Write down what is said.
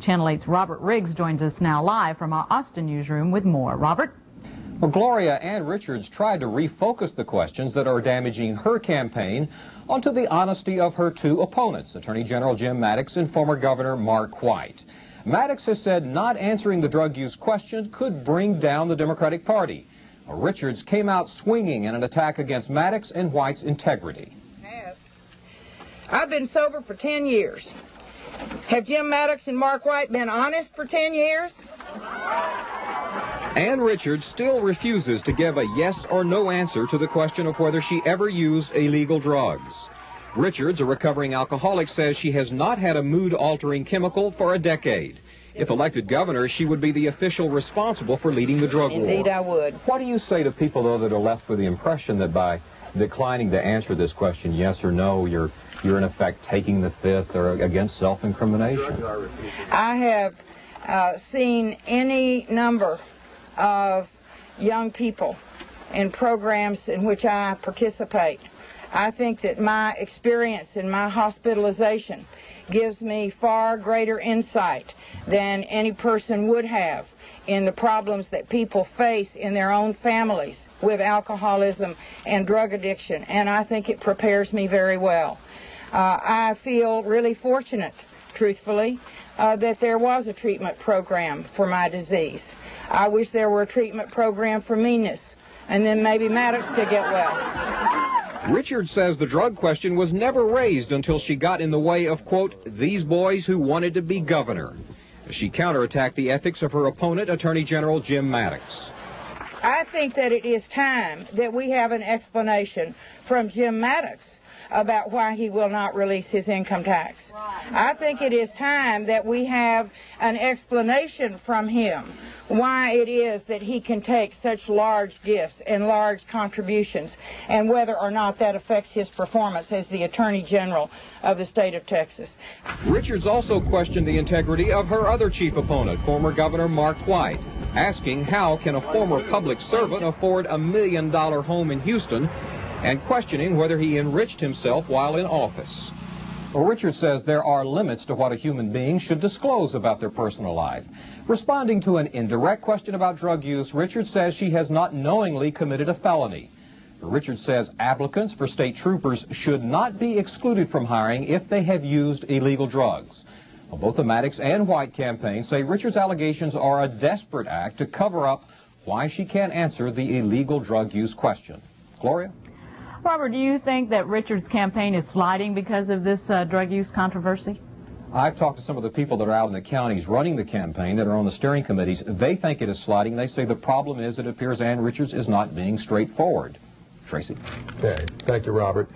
Channel 8's Robert Riggs joins us now live from our Austin newsroom with more. Robert? Well, Gloria Ann Richards tried to refocus the questions that are damaging her campaign onto the honesty of her two opponents, Attorney General Jim Mattox and former Governor Mark White. Mattox has said not answering the drug use question could bring down the Democratic Party. Well, Richards came out swinging in an attack against Mattox and White's integrity. I've been sober for 10 years. Have Jim Mattox and Mark White been honest for 10 years? Ann Richards still refuses to give a yes or no answer to the question of whether she ever used illegal drugs. Richards, a recovering alcoholic, says she has not had a mood-altering chemical for a decade. If elected governor, she would be the official responsible for leading the drug Indeed, war. Indeed, I would. What do you say to people, though, that are left with the impression that by declining to answer this question, yes or no, you're you're in effect taking the fifth or against self-incrimination. I have uh, seen any number of young people in programs in which I participate. I think that my experience in my hospitalization gives me far greater insight than any person would have in the problems that people face in their own families with alcoholism and drug addiction, and I think it prepares me very well. Uh, I feel really fortunate, truthfully, uh, that there was a treatment program for my disease. I wish there were a treatment program for meanness, and then maybe Mattox could get well. Richard says the drug question was never raised until she got in the way of, quote, these boys who wanted to be governor. She counterattacked the ethics of her opponent, Attorney General Jim Mattox. I think that it is time that we have an explanation from Jim Mattox about why he will not release his income tax. I think it is time that we have an explanation from him why it is that he can take such large gifts and large contributions and whether or not that affects his performance as the Attorney General of the state of Texas. Richards also questioned the integrity of her other chief opponent, former Governor Mark White, asking how can a former public servant afford a million dollar home in Houston and questioning whether he enriched himself while in office. Well, Richard says there are limits to what a human being should disclose about their personal life. Responding to an indirect question about drug use, Richard says she has not knowingly committed a felony. Richard says applicants for state troopers should not be excluded from hiring if they have used illegal drugs. Well, both the Mattox and White campaigns say Richard's allegations are a desperate act to cover up why she can't answer the illegal drug use question. Gloria? Robert, do you think that Richard's campaign is sliding because of this uh, drug use controversy? I've talked to some of the people that are out in the counties running the campaign that are on the steering committees. They think it is sliding. They say the problem is it appears Ann Richards is not being straightforward. Tracy? Okay. Thank you, Robert.